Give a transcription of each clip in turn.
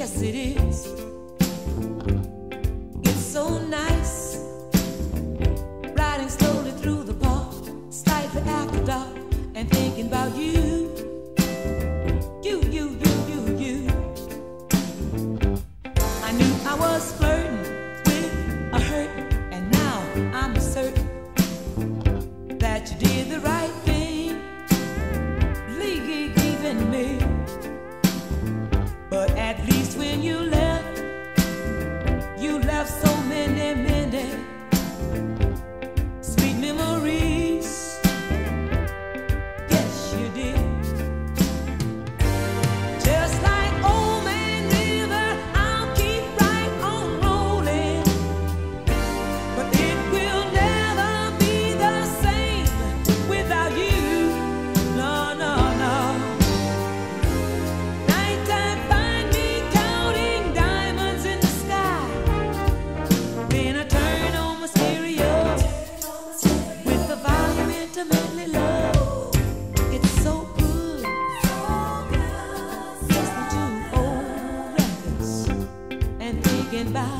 yes it is. It's so nice, riding slowly through the park, slightly after dark, and thinking about you. You, you, you, you, you. I knew I was flirting. About.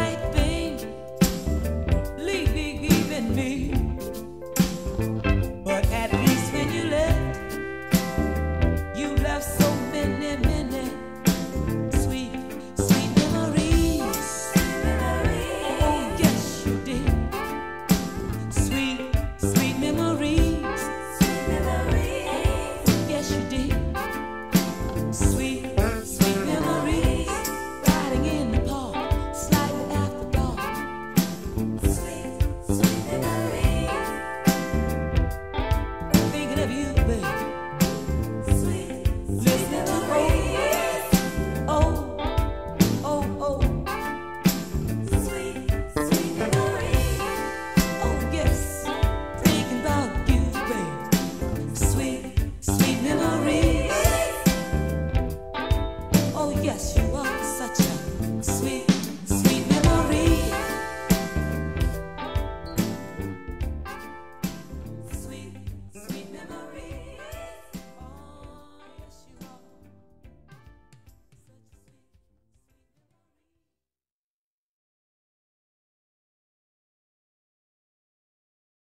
expiation.